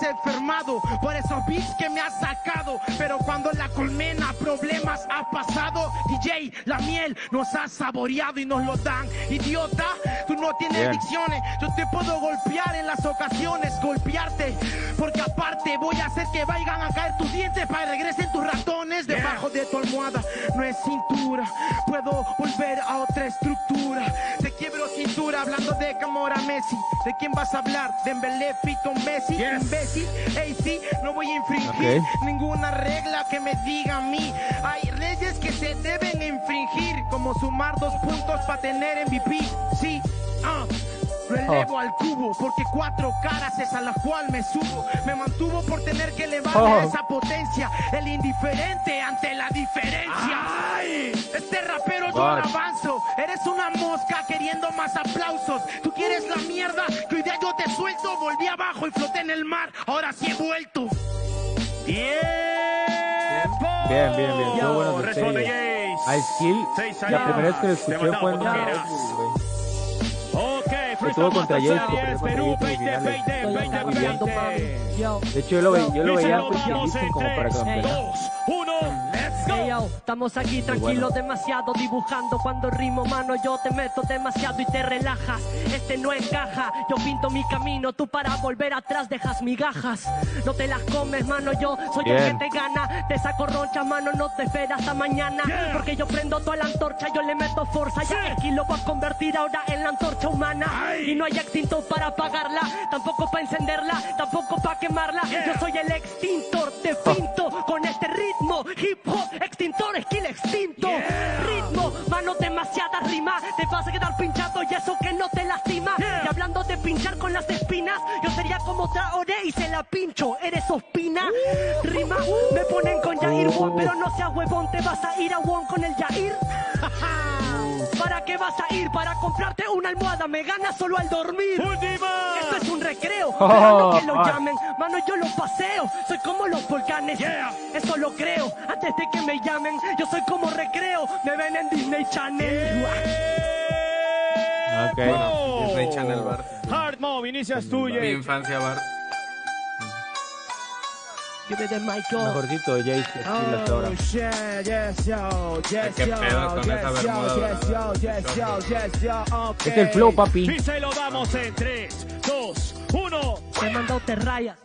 enfermado por esos beats que me has sacado. Pero cuando la colmena problemas ha pasado, DJ, la miel nos ha saboreado y nos lo dan. Idiota, tú no tienes Bien. dicciones. Yo te puedo golpear en las ocasiones, golpearte. Porque aparte voy a hacer que vayan a caer tus dientes para que regresen tus ratones debajo de tu almohada. No es cintura, puedo volver a otra estructura. Te quiebro cintura hablando de Camora Messi. ¿De quién vas a hablar? ¿De Mbele, Fito, Messi? Imbécil. Ey, sí, no voy a infringir ninguna regla que me diga a mí. Hay leyes que se deben infringir, como sumar dos puntos para tener MVP. Sí, ah. Lo elevo al cubo porque cuatro caras es a la cual me subo. Me mantuvo por tener que elevarle Oh. a esa potencia. El indiferente ante la diferencia. Este rapero yo no What? avanzo. Eres una mosca queriendo más aplausos. Tú quieres la mierda que hoy día yo te suelto. Volví abajo y floté en el mar. Ahora sí he vuelto. Bien, bien, bien. Todo bueno de responde serie. Jace. Ice Kill, Seis la primera vez que lo escuché fue en por. Ok, Estuvo contra Freestyle Jace, Master porque Series, Perú fue contra Jace 2020, en finales. 2020. De hecho, yo lo, ve- yo lo veía en como para tres, estamos aquí tranquilos demasiado dibujando. Cuando rimo mano yo te meto demasiado y te relajas. Este no encaja yo pinto mi camino tú para volver atrás dejas migajas. No te las comes mano yo soy el Bien. que te gana. Te saco roncha mano no te esperas hasta mañana. Porque yo prendo toda la antorcha yo le meto fuerza. Ya que lo voy a convertir ahora en la antorcha humana. Y no hay extintor para apagarla tampoco para encenderla tampoco para quemarla. Yo soy el extintor te pinto con este ritmo hip hop extintor skill extinto. Ritmo mano demasiadas rimas te vas a quedar pinchado y eso que no te lastima. Y hablando de pinchar con las espinas yo sería como Traoré y se la pincho. Eres ospina. Rima me ponen con Jair Won pero no seas huevón te vas a ir a Won con el Jair. ¿Para qué vas a ir? Para comprarte una almohada, me ganas solo al dormir. Última. Esto es un recreo, Oh, esperando que lo ah. llamen. Mano, yo lo paseo, soy como los volcanes. Eso lo creo, antes de que me llamen. Yo soy como recreo, me ven en Disney Channel. Ok. Oh. Disney Channel, Bart. Hard Mob, inicias tú, Mi infancia, Bart. Mejorcito de Jace hasta ahora. Oh, shit, yes, yo, yes, ¿Qué yo, pedo con yes, esa yo, bermuda yes, yo, yes, yo, yes, yo, ok. Es el flow, papi. Y se lo damos en 3, 2, 1. Te he mandado te rayas.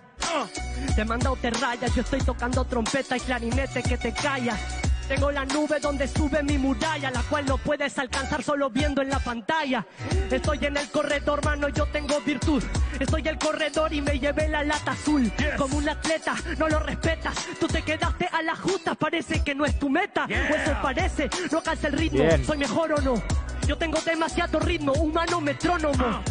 Te he mandado te rayas. Yo estoy tocando trompeta y clarinete que te callas. Tengo la nube donde sube mi muralla, la cual no puedes alcanzar solo viendo en la pantalla. Estoy en el corredor, mano, yo tengo virtud. Estoy el corredor y me llevé la lata azul. Como un atleta, no lo respetas. Tú te quedaste a la justa, parece que no es tu meta. O eso parece, no calza el ritmo. Bien. ¿Soy mejor o no? Yo tengo demasiado ritmo, humano metrónomo.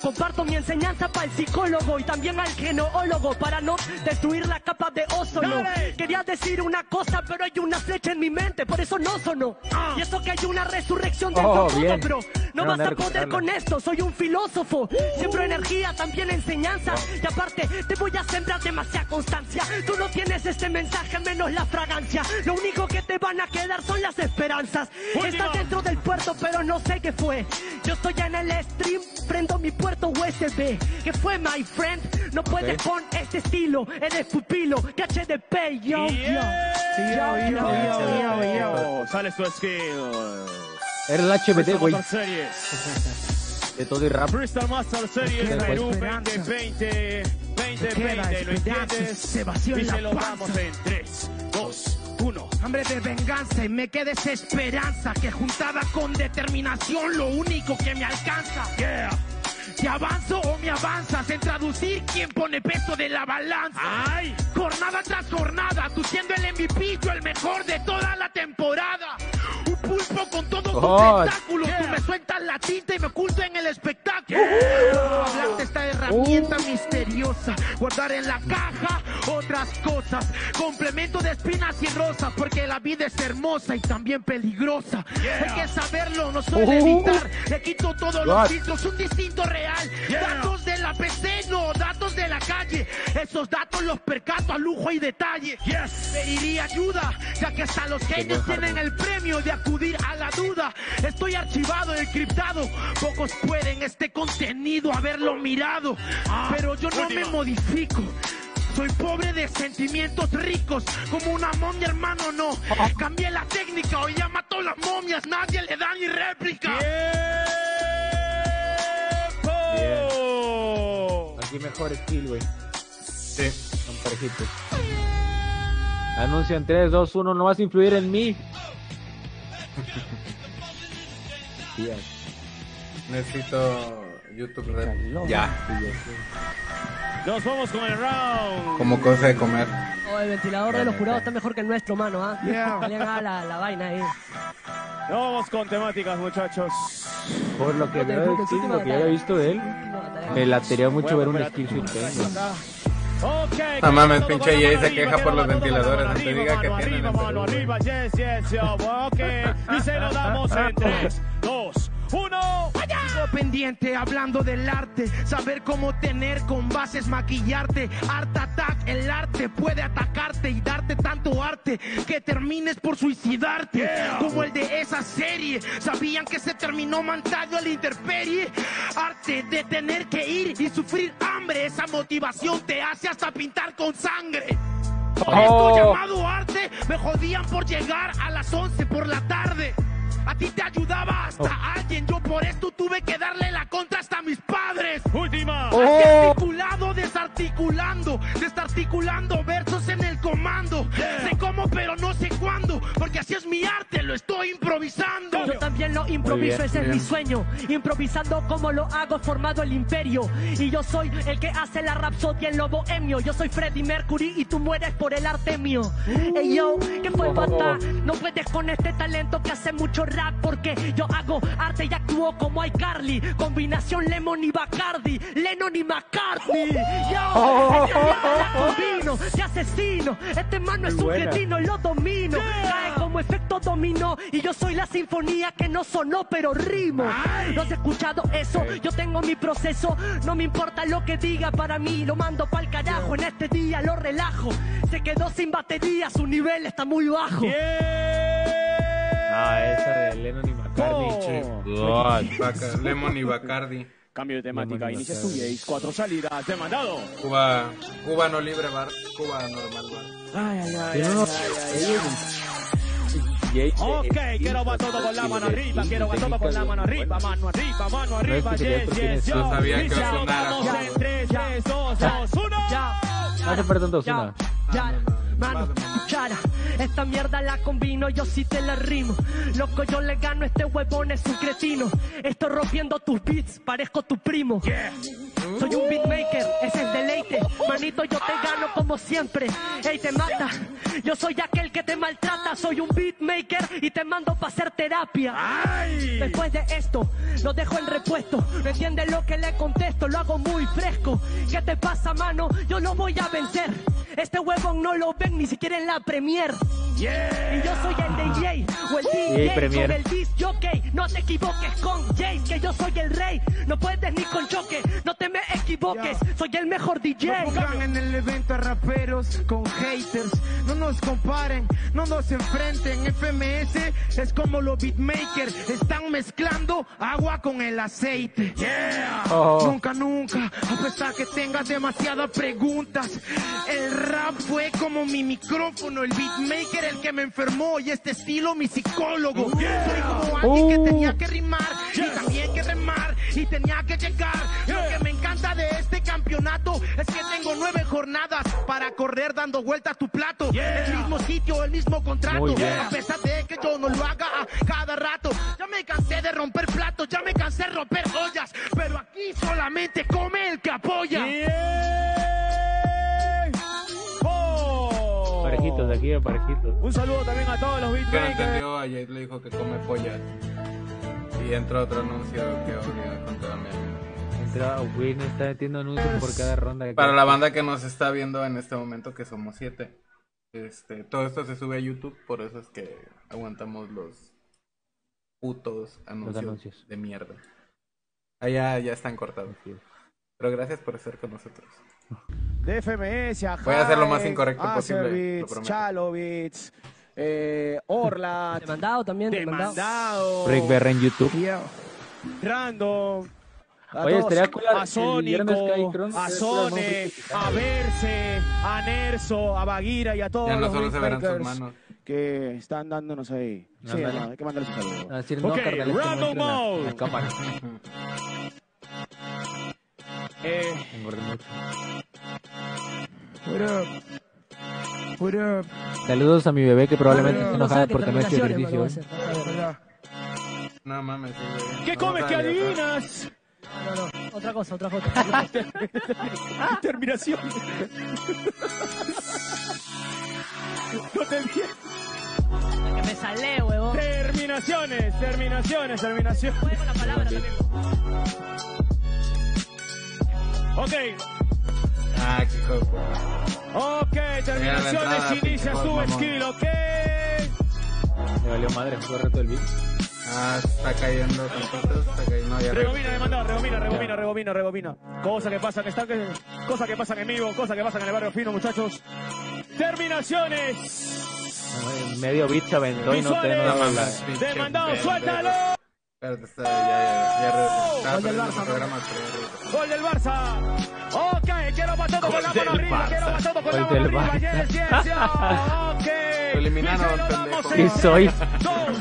Comparto mi enseñanza para el psicólogo y también al geneólogo para no destruir la capa de ozono. Dale. Quería decir una cosa, pero hay una flecha en mi mente, por eso no sonó. Y eso que hay una resurrección de Oh, bro. No Era vas a poder con esto, soy un filósofo. Siembro energía, también enseñanza. Y aparte, te voy a sembrar demasiada constancia. Tú no tienes este mensaje, menos la fragancia. Lo único que te van a quedar son las esperanzas. Última. Estás dentro del puerto, pero no sé qué fue. Yo estoy en el stream, prendo mi puerto USB. ¿Qué fue, my friend? No puedes con este estilo, eres pupilo. Que HDP, yo, yo. Yo, yo, yo, yo, yo. Sale su skill. Era el HBT, güey. De todo y rap. Freestyle Master Series Perú esperanza. 2020. 2020, queda ¿lo entiendes? se vació y en se la lo panza. damos en 3, 2, 1. Hambre de venganza y me queda esa esperanza que juntada con determinación lo único que me alcanza. Yeah. ¿Te avanzo o me avanzas? En traducir quién pone peso de la balanza. ¡Ay! Jornada tras jornada, tú siendo el MVP, yo el mejor de toda la temporada. Con todos tus God. tentáculos. Tú me sueltas la tinta y me oculto en el espectáculo. Hablarte esta herramienta misteriosa. Guardar en la caja otras cosas. Complemento de espinas y rosas. Porque la vida es hermosa y también peligrosa. Hay que saberlo, no suele Uh. evitar. Le quito todos God. los filtros, un distinto real. Yeah. Datos de la PC, no, datos de la calle. Esos datos los percato a lujo y detalle. Yes. Pediría ayuda, ya que hasta los genios tienen el premio de acudir a la duda. Estoy archivado, encriptado. Pocos pueden este contenido haberlo mirado. Pero yo no me modifico. Soy pobre de sentimientos ricos, como una momia, hermano, no. Cambié la técnica, hoy ya mató las momias, nadie le da ni réplica. ¡Tiempo! Aquí mejor skill, güey. Sí. Son parejitos. Anuncian 3, 2, 1, no vas a influir en mí. Necesito YouTube Red. calor. Ya. Nos vamos con el round. Como cosa de comer. Oh, el ventilador de los jurados está mejor que el nuestro, mano, ¿ah? Yeah. A la, la vaina ahí. Nos vamos con temáticas, muchachos. Por lo que veo lo que ya había visto de él, me latería mucho ver un skill No mames, pinche Jay se queja por los ventiladores, no te diga que tienen mano arriba, yes, yes, yo, ok. Y se lo damos en 3, 2, 1, ¡vaya! Sigo pendiente hablando del arte, saber cómo tener con bases maquillarte. Art Attack, el arte puede atacarte y darte tanto arte que termines por suicidarte. Como el de esa serie, sabían que se terminó mantado a la intemperie. Arte de tener que ir y sufrir hambre, esa motivación te hace hasta pintar con sangre. Por esto Oh. llamado arte, me jodían por llegar a las 11 por la tarde. A ti te ayudaba hasta alguien, yo por esto tuve que darle la contra hasta a mis padres. Última. Así articulado, desarticulando, desarticulando versos en el comando. Sé cómo, pero no sé cuándo, porque así es mi arte, lo estoy improvisando. Yo también lo improviso, bien, ese es mi sueño. Improvisando como lo hago, formado el imperio. Y yo soy el que hace la rapsodia en lo bohemio. Yo soy Freddie Mercury y tú mueres por el Artemio. Ey yo, ¿qué fue pata? No puedes con este talento que hace mucho rap porque yo hago arte y actúo como iCarly. Combinación Lemon y Bacardi, Lennon y McCartney. Yo, mierda la combino, te asesino. Este mano es un cretino, lo domino. Cae como efecto dominó y yo soy la sinfonía que no sonó pero rimo. ¿No has escuchado eso? Yo tengo mi proceso, no me importa lo que diga para mí, lo mando pa'l carajo. En este día lo relajo. Se quedó sin batería, su nivel está muy bajo. Ah, esa de Lennon y McCartney. Oh. Baca- Lemon y Bacardi. Cambio de temática, inicia tu Jace. Cuatro salidas, demandado. Cuba, Cuba no libre bar, Cuba normal bar. Ay, ay, ay. Sí, no, no, Jay, Ok, quiero va todo con la mano arriba, quiero va todo con la mano arriba, mano arriba, mano arriba, yes, yes, yo. No sabía que joven. en 3, 3, 2, 2, 1. Ya, No hace dos, ya, una. ya, mano, cuchara. Esta mierda la combino, yo sí te la rimo. Loco, yo le gano, este huevón es un cretino. Estoy rompiendo tus beats, parezco tu primo. Soy un beatmaker, ese es deleite. Manito, yo te gano como siempre. Ey, te mata. Yo soy aquel que te maltrata. Soy un beatmaker y te mando para hacer terapia. Después de esto, lo dejo en repuesto. No entiende lo que le contesto, lo hago muy fresco. ¿Qué te pasa, mano? Yo lo voy a vencer. Este huevón no lo ven ni siquiera en la premier. Y yo soy el DJ o el DJ Premier. sobre el disc jockey. No te equivoques con Jace, que yo soy el rey. No puedes ni con choque, no te me equivoques. Soy el mejor DJ. No pongan en el evento a raperos con haters. No nos comparen, no nos enfrenten. FMS es como los beatmakers. Están mezclando agua con el aceite. Oh. Nunca, nunca, a pesar que tengas demasiadas preguntas. El rap fue como mi micrófono, el beatmaker el que me enfermó y este estilo mi psicólogo. Soy como alguien que Uh. tenía que rimar y también que remar y tenía que llegar. Lo que me de este campeonato es que tengo nueve jornadas para correr dando vueltas tu plato. El mismo sitio, el mismo contrato. A pesar de que yo no lo haga a cada rato. Ya me cansé de romper platos, ya me cansé de romper ollas. Pero aquí solamente come el que apoya. Oh. Parejitos, de aquí a parejitos. Un saludo también a todos los beatmakers. entendió, a Jade le dijo que come pollas. Y entra otro anuncio que odia con toda mi alma. Entra, no está metiendo anuncios por cada ronda. que- Para la banda que nos está viendo en este momento, que somos siete. Este, todo esto se sube a YouTube, por eso es que aguantamos los putos anuncios, anuncios. de mierda. Allá ya están cortados. Pero gracias por estar con nosotros. de FMS, a Voy a hacer lo más Jae, incorrecto posible, Acerbeats, prometo. Chalovitz, eh, Orlat, Demandado también, demandado. Demandado, Rick Berra en YouTube. Random. A Oye, todos, estaría cool a Sónico, a Sone, a Verse, a Nerso, a Baguira y a todos Ya no los verán manos. que están dándonos ahí. Sí, Ándale. no, hay que mandarles un saludo. A decir, Ok, no, carnal, es que random muestren la, mode. la cámara. Eh, Engordé mucho. What up? What up? Saludos a mi bebé que probablemente No, no, enojada no he hecho terminaciones, ejercicio. No mames, sí. ¿Qué No comes ¿no? adivinas? No, no. Otra cosa, otra cosa. Terminación. No te entiendo. que me salé, huevón. Terminaciones, terminaciones, terminaciones. La palabra también. Ok, Ah, qué ok, terminaciones, entrada, inicia su skill, ok. Le valió madre, fue reto del beat. Ah, está cayendo tantitos, está cayendo. No, ya Rebobina, demandado, rebobina, rebobina, rebobina, rebobina. Cosas que pasan, están, cosas que pasan en vivo, cosas que pasan en el barrio fino, muchachos. Terminaciones. Ay, Medio se aventó y no te no Demandado, suéltalo. Espérate, está, ya, ya, ya, regresó. Estaba Gol del Barça. Gol del Barça. Ok, quiero para todo con la mano arriba, quiero todo con Gol la mano del arriba. Barça. Yes, yes, yeah. Ok. Eliminaron, Y se lo pendejo. damos ¿Qué en soy? Dos.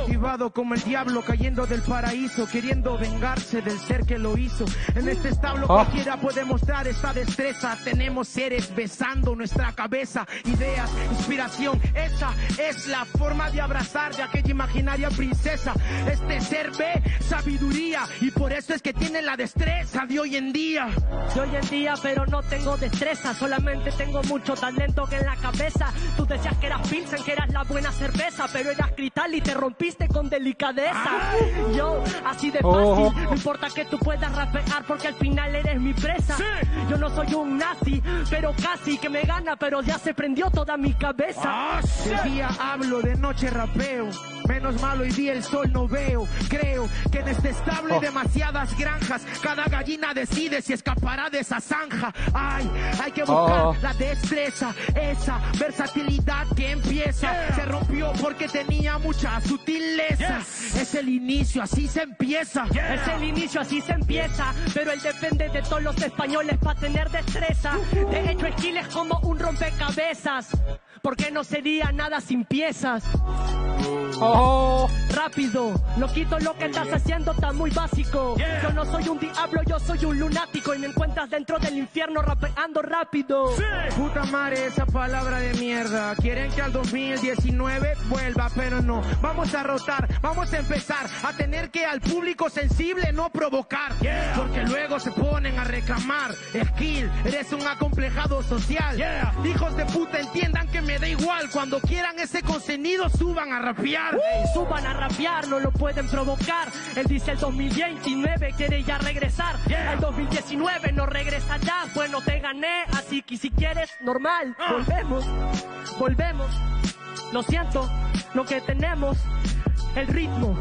Motivado como el diablo cayendo del paraíso, queriendo vengarse del ser que lo hizo. En este establo Oh. cualquiera puede mostrar esta destreza. Tenemos seres besando nuestra cabeza, ideas, inspiración. Esa es la forma de abrazar de aquella imaginaria princesa. Este ser ve sabiduría y por eso es que tiene la destreza de hoy en día. De hoy en día, pero no tengo destreza, solamente tengo mucho talento que en la cabeza. Tú decías que eras Pilsen, que eras la buena cerveza, pero eras cristal y te rompiste con delicadeza. Yo, así de fácil, no importa que tú puedas rapear porque al final eres mi presa. Yo no soy un nazi, pero casi que me gana, pero ya se prendió toda mi cabeza. De día hablo, de noche rapeo. Menos mal hoy día el sol no veo. Creo que en este establo hay demasiadas granjas. Cada gallina decide si escapará de esa zanja. Ay, hay que buscar Oh. la destreza, esa versatilidad que empieza. Se rompió porque tenía mucha sutileza. Es el inicio, así se empieza. Es el inicio, así se empieza, pero él depende de todos los españoles para tener destreza. De hecho, Esquil es como un rompecabezas, porque no sería nada sin piezas. ¡Oh! Rápido, lo quito lo que estás haciendo está muy básico. Yo no soy un diablo, yo soy un lunático y me encuentras dentro del infierno rapeando rápido. Puta madre, esa palabra de mierda. Quieren que al 2019 vuelva, pero no. Vamos a rotar, vamos a empezar a tener que al público sensible no provocar. Porque luego se ponen a reclamar. Skill, eres un acomplejado social. Hijos de puta, entiendan que me da igual. Cuando quieran ese contenido, suban a rapear. Ey, suban a rapear, no lo pueden provocar. Él dice el 2029 quiere ya regresar. El 2019 no regresa ya. Bueno, te gané, así que si quieres, normal. Volvemos, volvemos. Lo siento, lo que tenemos. El ritmo,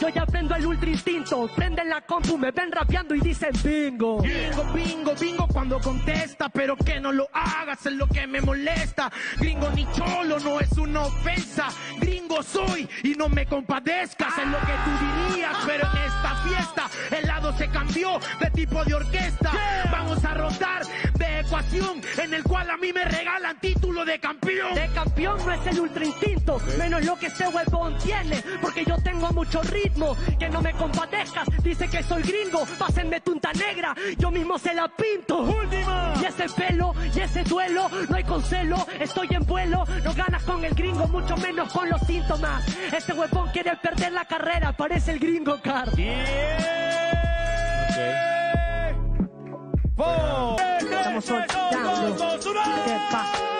yo ya aprendo el ultra instinto. Prenden la compu, me ven rapeando y dicen bingo. Bingo, bingo, bingo cuando contesta, pero que no lo hagas es lo que me molesta. Gringo ni cholo, no es una ofensa. Gringo soy y no me compadezcas, es lo que tú dirías, pero en esta fiesta el lado se cambió de tipo de orquesta. Vamos a rotar de ecuación en el cual a mí me regalan título de campeón. De campeón no es el ultra instinto, menos lo que ese huevón tiene, yo tengo mucho ritmo, que no me compadezcas, dice que soy gringo, pásenme tunta negra, yo mismo se la pinto. Última. Y ese pelo, y ese duelo, no hay concelo, estoy en vuelo, no ganas con el gringo, mucho menos con los síntomas. Este huevón quiere perder la carrera, parece el gringo car. Four, Estamos tres, dos, soltando. dos, dos, uno. ¿Qué pasa?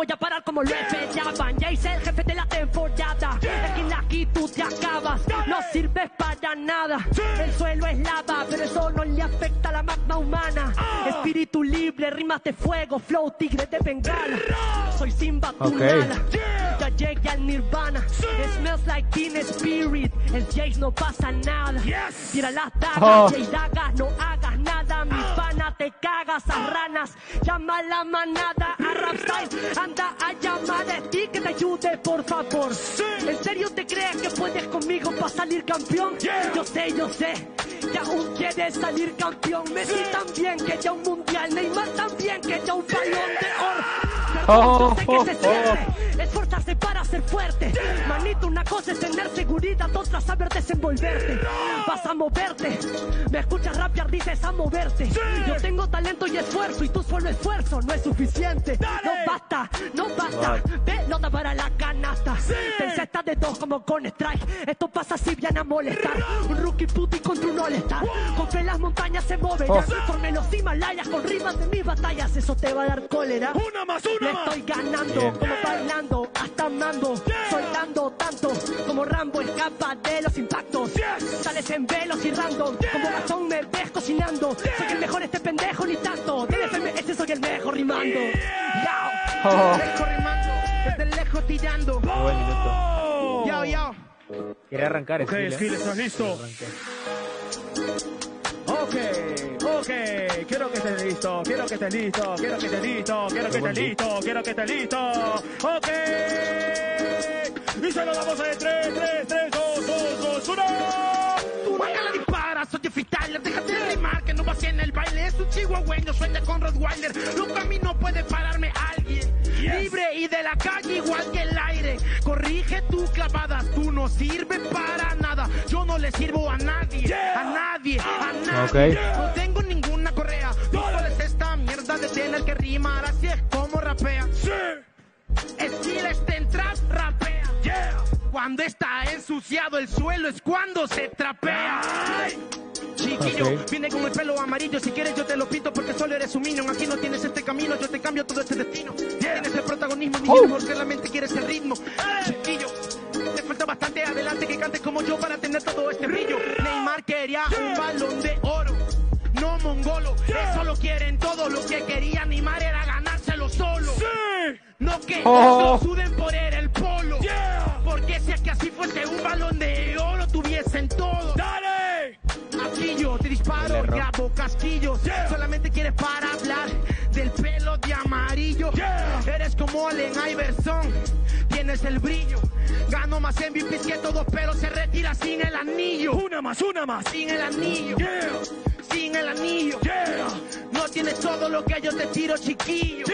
Voy a parar como lo esperaban. Ya hice el jefe de la temporada. Es que aquí tú te acabas. No sirves para nada. El suelo es lava, pero eso no le afecta a la magma humana. Espíritu libre, rimas de fuego, flow tigre de bengala. Soy Simba tu. Ya llegué al nirvana. It smells like teen spirit. El Jace no pasa nada. Tira las dagas, Oh. Jay dagas, no hagas nada. Mi pana te cagas a ranas. Llama a la manada a Rapstyle. Anda a llamar a ti que te ayude, por favor. ¿En serio te crees que puedes conmigo para salir campeón? Yo sé, yo sé. que aún quiere salir campeón. Messi también que ya un mundial, Neymar también que ya un balón de oro. Perdón, yo sé que se siente, esforzarse para ser fuerte. Manito, una cosa es tener seguridad, otra saber desenvolverte. Vas a moverte, me escuchas rapear, dices a moverte. Yo tengo talento y esfuerzo, y tú solo esfuerzo no es suficiente. No basta, no basta, pelota para la canasta. Está de dos como con strike. Esto pasa si viene a molestar. Un rookie puti contra un all-star. Con fe las montañas se mueven. Ya formé los Himalayas con rimas de mis batallas. Eso te va a dar cólera. Una más, una Le estoy ganando, como bailando, hasta soltando tanto, como Rambo escapa de los impactos. Sales en velos y random, como Gastón me ves cocinando. Soy el mejor este pendejo ni tanto. Del FMS soy el mejor rimando. Yao. Oh, Lejos rimando, desde lejos tirando. buen minuto. Oh. Yao. Quiere arrancar, Ok, Skill, ¿eh? ¿estás listo? Ok, ok, quiero que estés listo, quiero que estés listo, quiero que estés listo, quiero que estés listo, quiero que estés listo. Ok. Y se lo damos en 3, 3, 3, 2, 2, 2, 1. Tu manga la dispara, soy de freestyler, déjate de rimar que no vas en el baile, es un chihuahueño, sueña con Rottweiler, nunca a mí no puede pararme alguien, libre y de la calle igual que el aire, corrige tu clavadas, tú no sirves para nada, yo no le sirvo a nadie, a nadie, a nadie, Ok. no tengo ninguna correa, ¿tú cuál es esta mierda de tener que rimar, así es como rapea, Estilo está en trap, rapea. Cuando está ensuciado el suelo es cuando se trapea. Chiquillo, viene con el pelo amarillo. Si quieres, yo te lo pinto porque solo eres un minion. Aquí no tienes este camino, yo te cambio todo este destino. Tienes el protagonismo, ni Oh. porque la mente quieres el ritmo. Chiquillo, te falta bastante adelante que cantes como yo para tener todo este brillo. Neymar quería un balón de oro. No mongolo, eso lo quieren todos. Lo que quería Neymar era ganárselo solo. No que Oh. no suden por él el polo. Si fuese un balón de oro, tuviesen todo. ¡Dale! Aquí yo te disparo, grabo casquillos. Solamente quieres para hablar del pelo de amarillo. Eres como Allen Iverson, tienes el brillo. Gano más MVPs que todos, pero se retira sin el anillo. Una más, una más. Sin el anillo, sin el anillo. No tienes todo lo que yo te tiro, chiquillo.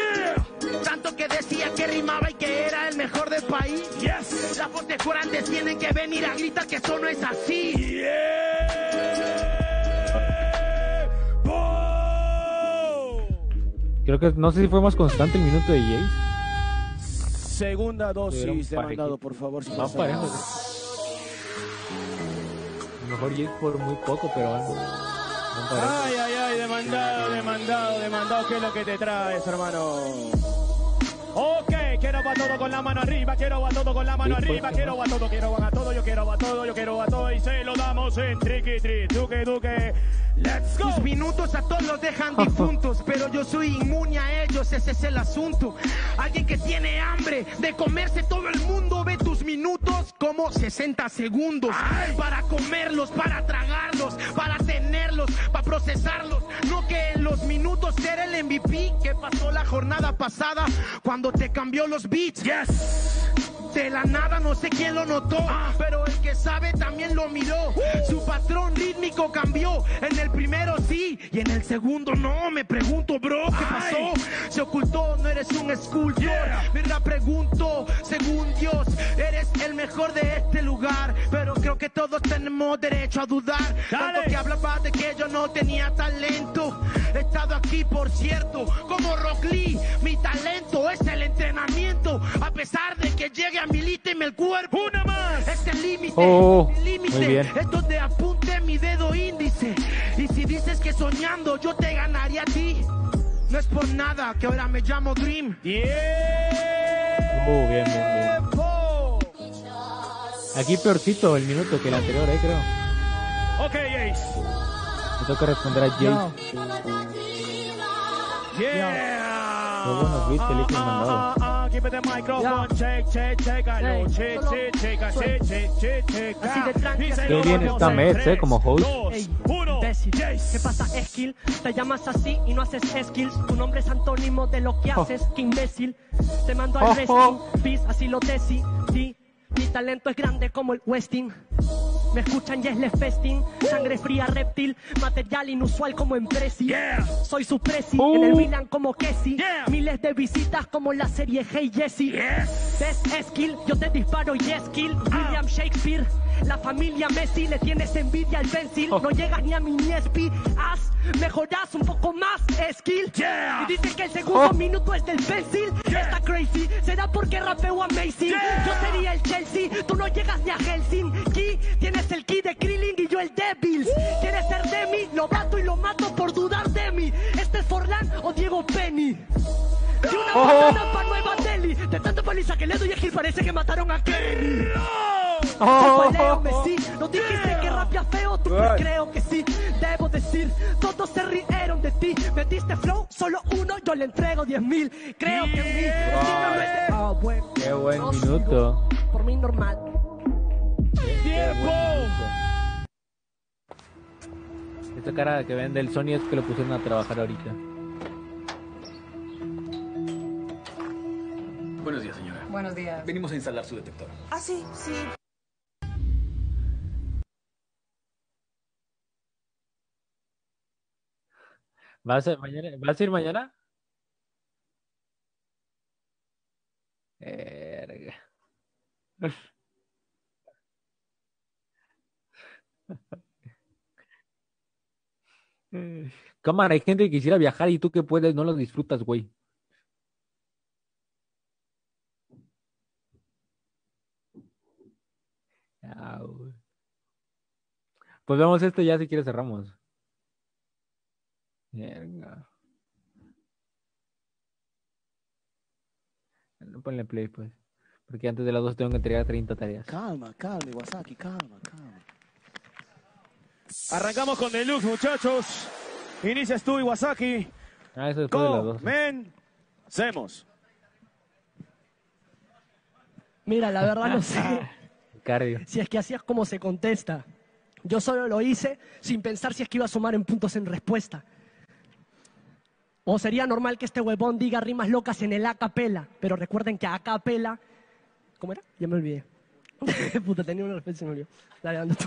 Tanto que decía que rimaba y que era el mejor del país. Yes. Las voces grandes tienen que venir a gritar que eso no es así. Creo que no sé si fue más constante el minuto de Jace. Segunda dosis Estuvieron de mandado, parejitos. por favor. si nada. A lo mejor Jace por muy poco, pero algo. Ay, ay, ay, demandado, demandado, demandado. ¿Qué es lo que te traes, hermano? Ok, quiero va todo con la mano arriba, quiero va todo con la mano arriba, quiero va todo, quiero va todo, yo quiero va todo, yo quiero va todo y se lo damos en triqui tri, duque duque. Let's go. Tus minutos a todos los dejan difuntos, pero yo soy inmune a ellos, ese es el asunto. Alguien que tiene hambre de comerse todo el mundo ve tus minutos como 60 segundos para comerlos, para tragarlos, para tenerlos, para procesarlos. No que en los minutos ser el MVP que pasó la jornada pasada cuando te cambió los beats. Yes. De la nada no sé quién lo notó, pero el que sabe también lo miró. Su patrón rítmico cambió. En el primero sí y en el segundo no. Me pregunto, bro, ¿qué pasó? Se ocultó, no eres un escultor. Mira, pregunto, según Dios, eres el mejor de este lugar. Pero creo que todos tenemos derecho a dudar. Tanto que hablaba de que yo no tenía talento. He estado aquí, por cierto, como Rock Lee. Mi talento es el entrenamiento. A pesar de que llegue a mi líteme el cuerpo. Una más. Es el límite, Oh, el límite. muy bien. Es donde apunte mi dedo índice. Y si dices que soñando yo te ganaría a ti, no es por nada que ahora me llamo Dream. Tiempo. Uh, bien, bien, bien. Aquí peorcito el minuto que el anterior, eh, creo. Ok, Ace. Me toca responder a Jace. Yeah. Qué buenos beats que le hizo el Ah, mandado. Ah, Keep the microphone, check, check, check, check, check, check, Qué bien está Mets, eh, como host. Ey, imbécil. ¿Qué pasa, Skill? Te llamas así y no haces skills. Tu nombre es antónimo de lo que Oh. haces. Qué imbécil. Te mando Oh, al resting. oh. Peace, así lo decidí. Mi talento es grande como el Westing. Me escuchan y es le festing, sangre fría reptil, material inusual como en Prezi. Soy su Prezi, en el Milan como Kessi. Miles de visitas como la serie Hey Jesse. ¿Ves skill? Yo te disparo y es kill. William Shakespeare. La familia Messi le tienes envidia al pencil. No llegas ni a mi Niespi. Haz, mejorás un poco más, skill. Y dices que el segundo minuto es del pencil. Está crazy, será porque rapeo amazing. Yo sería el Chelsea, tú no llegas ni a Helsinki. Tienes el key de Krillin y yo el Devils. ¿Quieres ser de mí? Lo mato y lo mato por dudar de mí. ¿Este es Forlán o Diego Penny? Y una manzana para Nueva Delhi. De tanta paliza que le doy a Gil parece que mataron a Kenny. Oh. Leo Messi, no dijiste que rapia feo, tú pues creo que sí. Debo decir, todos se rieron de ti. Metiste flow, solo uno, yo le entrego 10 mil. Creo que simplemente- Ah, bueno. Qué buen No minuto. sigo. Por mí normal. ¡Tiempo! Esta cara que ven del Sony es que lo pusieron a trabajar ahorita. Buenos días, señora. Buenos días. Venimos a instalar su detector. Ah, sí, sí. ¿Vas a, mañana, ¿Vas a ir mañana? Verga. Cámara, hay gente que quisiera viajar y tú que puedes, no lo disfrutas, güey. Pues vemos esto ya si quieres cerramos. Verga. No ponle play, pues. Porque antes de las dos tengo que entregar 30 tareas. Calma, calma, Iwasaki, calma, calma. Arrancamos con Deluxe, muchachos. Inicias tú, Iwasaki. Ah, eso después de las 12. Comencemos. Mira, la verdad no sé Cardio. si es que así es como se contesta. Yo solo lo hice sin pensar si es que iba a sumar en puntos en respuesta. O sería normal que este huevón diga rimas locas en el a capela, pero recuerden que a capela... ¿Cómo era? Ya me olvidé. Puta, tenía una respuesta y se me olvidó. Dale, anda tú.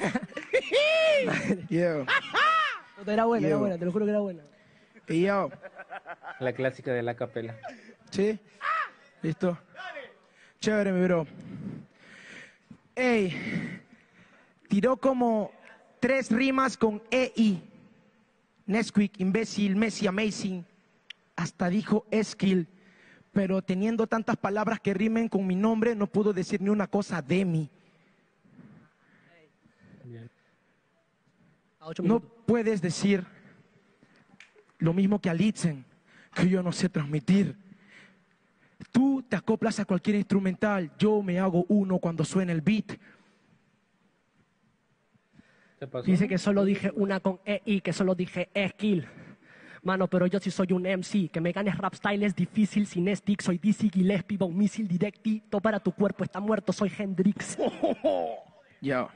Yo, Puta, era buena, era buena, te lo juro que era buena. y yo, La clásica de la capela. ¿sí? ¿Listo? Chévere, mi bro. Ey, tiró como tres rimas con EI. Nesquik, imbécil, Messi, amazing. Hasta dijo skill. Pero teniendo tantas palabras que rimen con mi nombre, no pudo decir ni una cosa de mí. No puedes decir lo mismo que Alitzen, que yo no sé transmitir. Tú te acoplas a cualquier instrumental, yo me hago uno cuando suena el beat. ¿Qué pasó? Dice que solo dije una con EI, que solo dije skill. Mano, pero yo sí soy un MC. Que me ganes rap style es difícil. Sin stick, soy Dizzy Gillespie, un misil directi. Todo para tu cuerpo está muerto, soy Hendrix. Yo.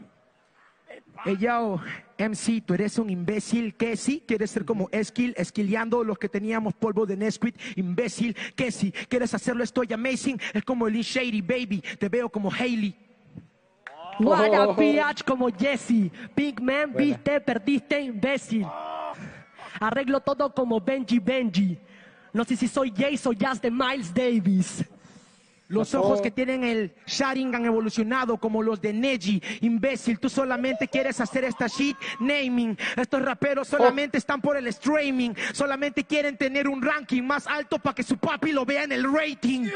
Hey, yo, MC, tú eres un imbécil, que sí, quieres ser como Skill, esquileando los que teníamos polvo de Nesquik, imbécil, que sí, quieres hacerlo, estoy amazing, es como Lee Shady, baby, te veo como Hailey. What a bitch como Jesse. Big man, viste, perdiste, imbécil. Arreglo todo como Benji Benji. No sé si soy Jay o Jazz de Miles Davis. Los ojos que tienen el Sharingan evolucionado como los de Neji. Imbécil, tú solamente quieres hacer esta shit naming. Estos raperos solamente están por el streaming. Solamente quieren tener un ranking más alto para que su papi lo vea en el rating.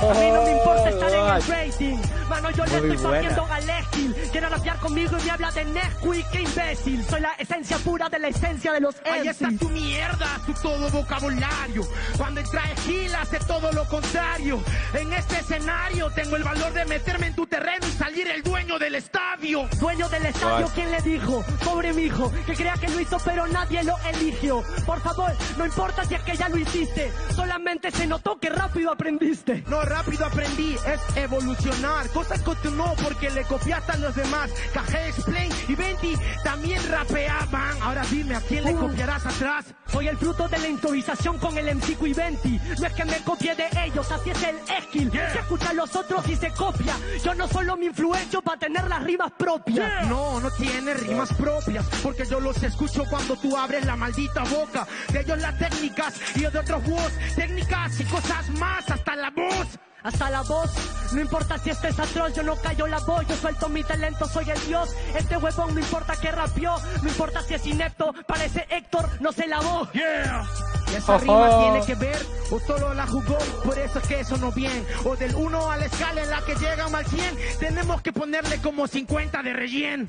A mí no me importa estar en el rating. Mano, yo le estoy partiendo al Eskil. Quiere rapear conmigo y me habla de Nesquik, qué imbécil. Soy la esencia pura de la esencia de los Ahí está MCs. tu mierda, tu todo vocabulario. Cuando entra Gil hace todo lo contrario. En este escenario tengo el valor de meterme en tu terreno y salir el dueño del estadio. Dueño del estadio? ¿quién le dijo? Pobre mijo, que crea que lo hizo pero nadie lo eligió. Por favor, no importa si es que ya lo hiciste. Solamente se notó que rápido aprendiste. No, rápido aprendí, es evolucionar. Cosas que tú no, porque le copiaste a los demás. Cajé Explain y Venti también rapeaban. Ahora dime, ¿a quién le Uh. copiarás atrás? Soy el fruto de la improvisación con el MC y Venti. No es que me copie de ellos, así es el skill. Se escucha a los otros y se copia. Yo no solo me influencio para tener las rimas propias. No, no tiene rimas propias, porque yo los escucho cuando tú abres la maldita boca. De ellos las técnicas y de otros voz, técnicas y cosas más, hasta la voz. Hasta la voz, no importa si este es atroz, yo no callo la voz, yo suelto mi talento, soy el dios. Este huevón no importa que rapió, no importa si es inepto, parece Héctor, no se lavó. Y esa rima tiene que ver, o solo la jugó, por eso es que eso no bien. O del 1 a la escala en la que llegamos al 100, tenemos que ponerle como 50 de rellén.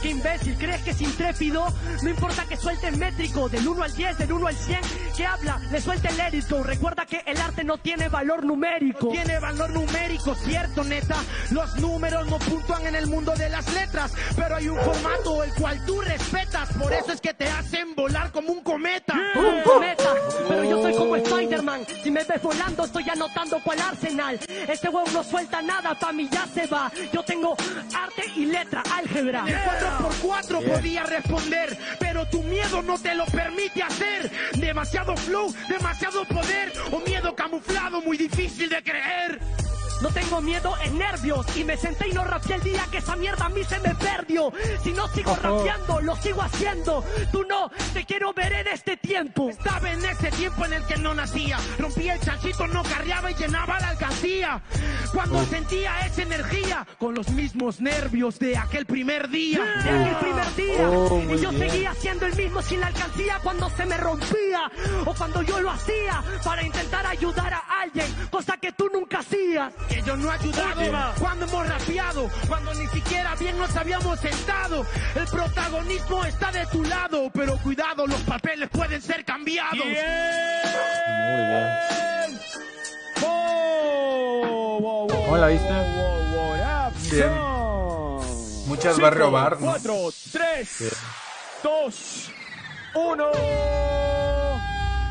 Qué imbécil, ¿crees que es intrépido? No importa que suelte el métrico, del 1 al 10, del 1 al 100, que habla, le suelte el édito. Recuerda que el arte no tiene valor numérico. Tiene valor numérico, cierto, neta. Los números no puntúan en el mundo de las letras, pero hay un formato el cual tú respetas. Por eso es que te hacen volar como un cometa. Como un cometa, pero yo soy como Spider-Man. Si me ves volando, estoy anotando cuál arsenal. Este huevo no suelta nada, pa' mí ya se va. Yo tengo arte y letra, álgebra. El 4x4 podía responder, pero tu miedo no te lo permite hacer. Demasiado flow, demasiado poder, o miedo camuflado, muy difícil de creer. No tengo miedo en nervios y me senté y no rapeé el día que esa mierda a mí se me perdió. Si no sigo rapeando, lo sigo haciendo. Tú no, te quiero ver en este tiempo. Estaba en ese tiempo en el que no nacía. Rompía el chanchito, no carreaba y llenaba la alcancía. Cuando sentía esa energía, con los mismos nervios de aquel primer día. De aquel primer día. Oh, y yo bien. seguía siendo el mismo sin la alcancía cuando se me rompía. O cuando yo lo hacía para intentar ayudar a alguien, cosa que tú nunca hacías. Que yo no he ayudado Última. cuando hemos rapeado, cuando ni siquiera bien nos habíamos sentado. El protagonismo está de tu lado, pero cuidado, los papeles pueden ser cambiados. Muy bien. ¿Cómo ¿Cómo la viste? Bien. Muchas Barrio Bar, ¿no? 4, 3, 2, 1.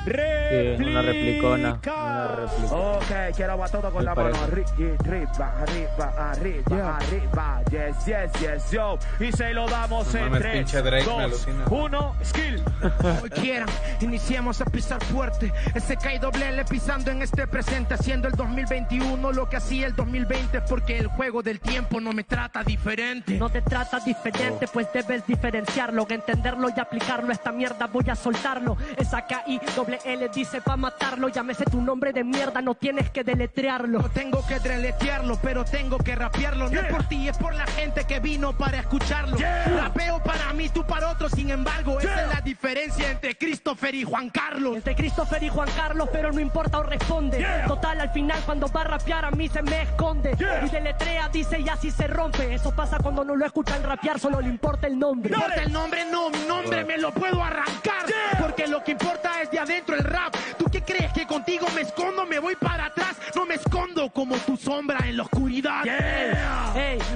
Sí, una replicona. Una réplica. Ok, quiero va todo con Me la mano parece. arriba, arriba, arriba, Yeah. arriba. Yes, yes, yes, yo. Y se lo damos No en mames, 3, pinche Drake, me 2, alucina. 1, skill. Hoy quieran, iniciemos a pisar fuerte. Ese L pisando en este presente, haciendo el 2021 lo que hacía el 2020, porque el juego del tiempo no me trata diferente. No te tratas diferente, pues debes diferenciarlo, entenderlo y aplicarlo. Esta mierda voy a soltarlo. Esa KI doble L dice pa' matarlo. Llámese tu nombre de mierda, no tienes que deletrearlo. No tengo que dreletearlo, pero tengo que rapearlo. No es por ti, es por la gente que vino para escucharlo. Rapeo para mí, tú para otros. Sin embargo, esa es la diferencia entre Christopher y Juan Carlos. Entre Christopher y Juan Carlos, pero no importa o responde. Total, al final cuando va a rapear a mí se me esconde. Y deletrea, dice y así se rompe. Eso pasa cuando no lo escuchan rapear, solo le importa el nombre. No importa el nombre, no, mi nombre me lo puedo arrancar. Porque lo que importa es de adentro el rap. ¿Tú qué crees que contigo me escondo? Me voy para atrás, me escondo como tu sombra en la oscuridad.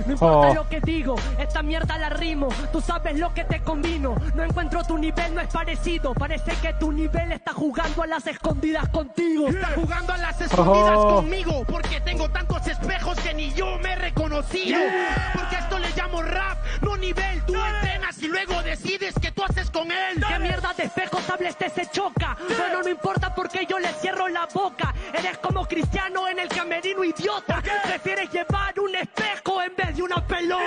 No importa Oh. lo que digo, esta mierda la rimo, tú sabes lo que te combino. No encuentro tu nivel, no es parecido. Parece que tu nivel está jugando a las escondidas contigo. Está jugando a las escondidas Oh. conmigo Porque tengo tantos espejos que ni yo me he reconocido Porque a esto le llamo rap, no nivel Tú entrenas y luego decides qué tú haces con él ¿Qué mierda de espejos habla este se choca? Bueno, no importa porque yo le cierro la boca. Eres como cristiano en el camerino idiota. Prefieres llevar un espejo en vez de una pelota.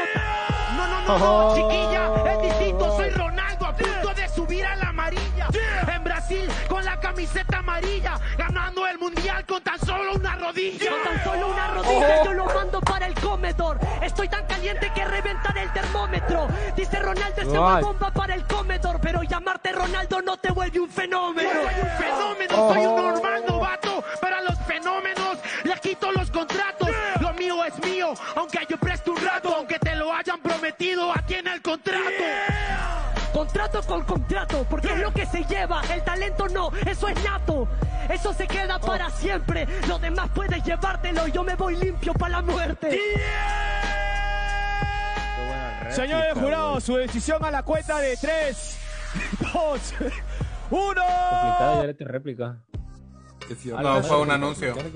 No, no, no, no, chiquilla, es distinto Soy Ronaldo a punto de subir a la amarilla En Brasil con la camiseta amarilla Ganando el mundial con tan solo una rodilla Con tan solo una rodilla yo lo mando para el comedor. Estoy tan caliente que reventaré el termómetro. Dice Ronaldo, What? fue bomba para el comedor. Pero llamarte Ronaldo no te vuelve un fenómeno. No soy un fenómeno, soy un normal novato. Para los les quito los contratos. Lo mío es mío, aunque yo presto un rato. Aunque te lo hayan prometido aquí en el contrato. Contrato con contrato, porque es lo que se lleva. El talento no, eso es nato. Eso se queda para siempre. Lo demás puedes llevártelo. Yo me voy limpio para la muerte. Señores jurados, su decisión a la cuenta de 3, 2, 1. Complicada ya la réplica. If you're No, fue un anuncio. Fue un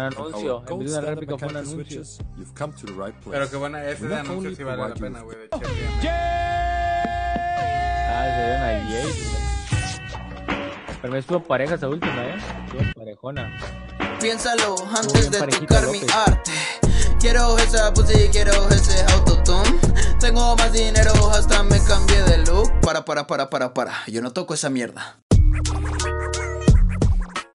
anuncio. En vez de una réplica fue un anuncio. You've come to the right place. Pero qué buena, ese de anuncio only sí vale la pena, güey. de Ah, se dieron a. Pero me estuvo pareja esa última, ¿eh? Estuvo parejona. Piénsalo antes de tocar mi arte. Quiero esa pussy, quiero ese autotune. Tengo más dinero, hasta me cambié de look. Para, para, para, para, para. Yo no toco esa mierda.